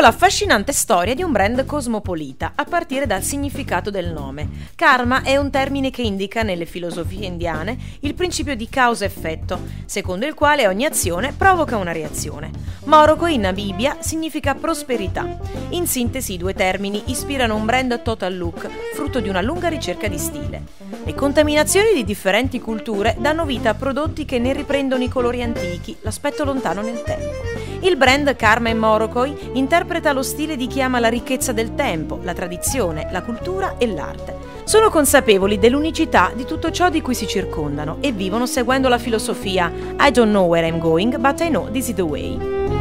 l'affascinante storia di un brand cosmopolita, a partire dal significato del nome. Karma è un termine che indica, nelle filosofie indiane, il principio di causa-effetto, secondo il quale ogni azione provoca una reazione. Morocco in Namibia significa prosperità. In sintesi, i due termini ispirano un brand total look, frutto di una lunga ricerca di stile. Le contaminazioni di differenti culture danno vita a prodotti che ne riprendono i colori antichi, l'aspetto lontano nel tempo. Il brand Karma Morocco interpreta lo stile di chi ama la ricchezza del tempo, la tradizione, la cultura e l'arte. Sono consapevoli dell'unicità di tutto ciò di cui si circondano e vivono seguendo la filosofia I don't know where I'm going, but I know this is the way.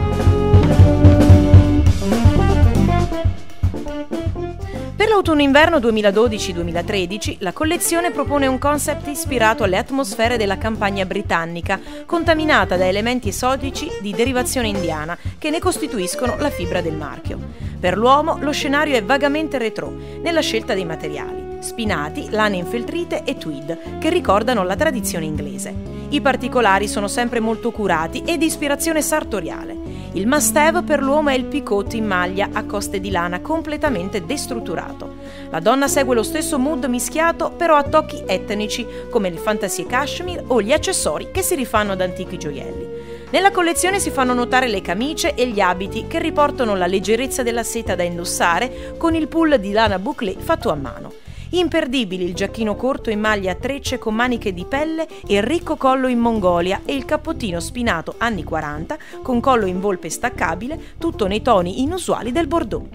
L'autunno-inverno 2012-2013 la collezione propone un concept ispirato alle atmosfere della campagna britannica, contaminata da elementi esotici di derivazione indiana che ne costituiscono la fibra del marchio. Per l'uomo lo scenario è vagamente retro nella scelta dei materiali, spinati, lane infeltrite e tweed, che ricordano la tradizione inglese. I particolari sono sempre molto curati e di ispirazione sartoriale. Il must have per l'uomo è il picotto in maglia a coste di lana completamente destrutturato. La donna segue lo stesso mood mischiato però a tocchi etnici come il fantasy cashmere o gli accessori che si rifanno ad antichi gioielli. Nella collezione si fanno notare le camicie e gli abiti che riportano la leggerezza della seta da indossare con il pull di lana bouclé fatto a mano. Imperdibili il giacchino corto in maglia a trecce con maniche di pelle e ricco collo in Mongolia e il cappottino spinato anni 40 con collo in volpe staccabile, tutto nei toni inusuali del Bordeaux.